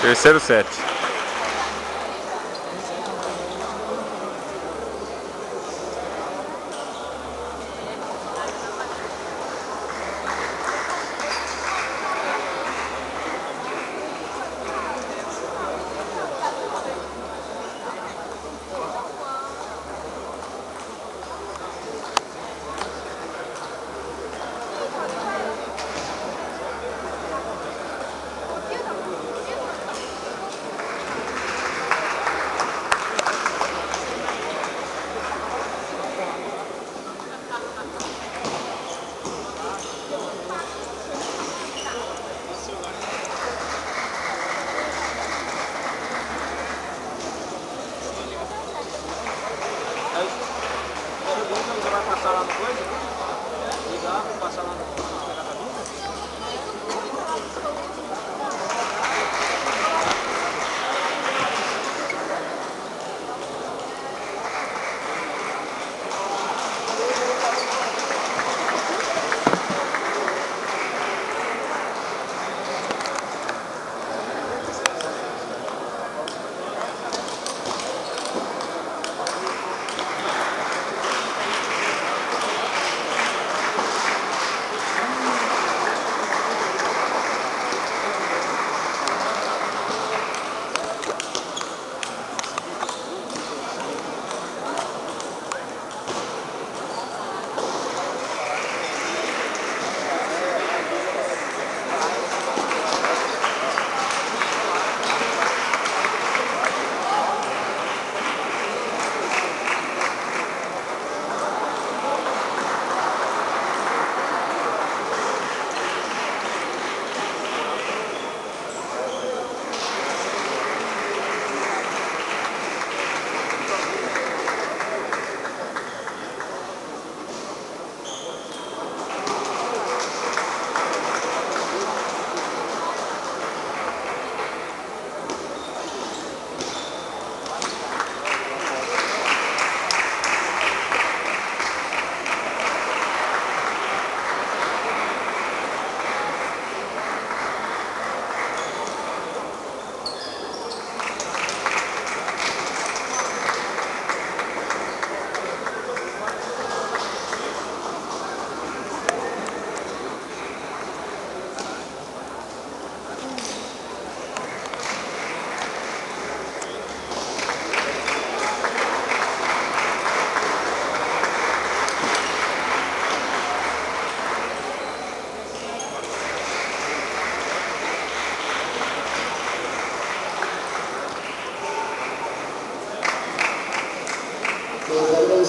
Terceiro set. Lá no coisa? Ligar, passar lá no pegar